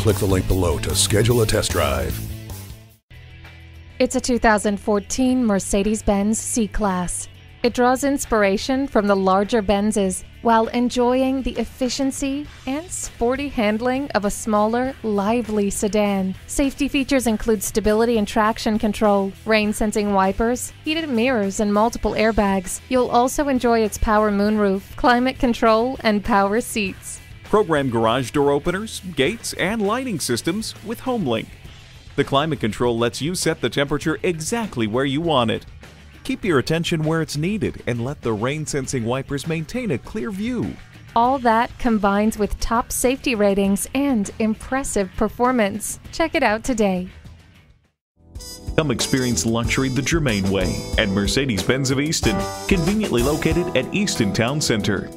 click the link below to schedule a test drive. It's a 2014 Mercedes Benz C Class. It draws inspiration from the larger Benzes while enjoying the efficiency and sporty handling of a smaller, lively sedan. Safety features include stability and traction control, rain sensing wipers, heated mirrors, and multiple airbags. You'll also enjoy its power moonroof, climate control, and power seats. Program garage door openers, gates, and lighting systems with HomeLink. The climate control lets you set the temperature exactly where you want it. Keep your attention where it's needed and let the rain sensing wipers maintain a clear view. All that combines with top safety ratings and impressive performance. Check it out today. Come experience luxury the Germain way at Mercedes Benz of Easton, conveniently located at Easton Town Center.